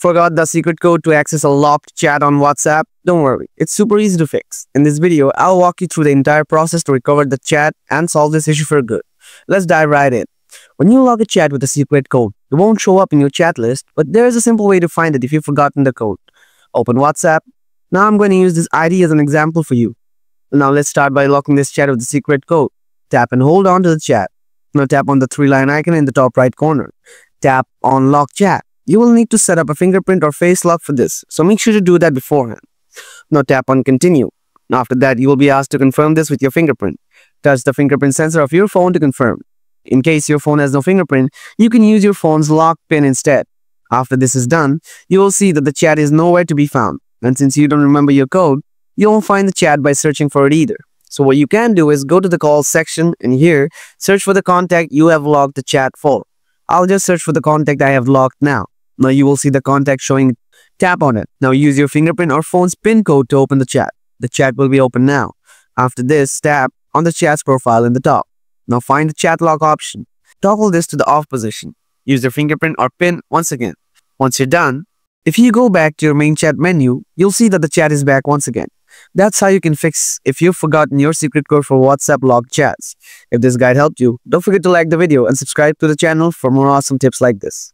Forgot the secret code to access a locked chat on WhatsApp? Don't worry, it's super easy to fix. In this video, I'll walk you through the entire process to recover the chat and solve this issue for good. Let's dive right in. When you log a chat with a secret code, it won't show up in your chat list, but there is a simple way to find it if you've forgotten the code. Open WhatsApp. Now I'm going to use this ID as an example for you. Now let's start by locking this chat with the secret code. Tap and hold on to the chat. Now tap on the three-line icon in the top right corner. Tap on Lock Chat. You will need to set up a fingerprint or face lock for this, so make sure to do that beforehand. Now tap on continue. After that, you will be asked to confirm this with your fingerprint. Touch the fingerprint sensor of your phone to confirm. In case your phone has no fingerprint, you can use your phone's lock pin instead. After this is done, you will see that the chat is nowhere to be found. And since you don't remember your code, you won't find the chat by searching for it either. So what you can do is go to the call section and here, search for the contact you have logged the chat for. I'll just search for the contact I have logged now. Now you will see the contact showing. Tap on it. Now use your fingerprint or phone's PIN code to open the chat. The chat will be open now. After this, tap on the chat's profile in the top. Now find the chat lock option. Toggle this to the off position. Use your fingerprint or PIN once again. Once you're done, if you go back to your main chat menu, you'll see that the chat is back once again. That's how you can fix if you've forgotten your secret code for WhatsApp locked chats. If this guide helped you, don't forget to like the video and subscribe to the channel for more awesome tips like this.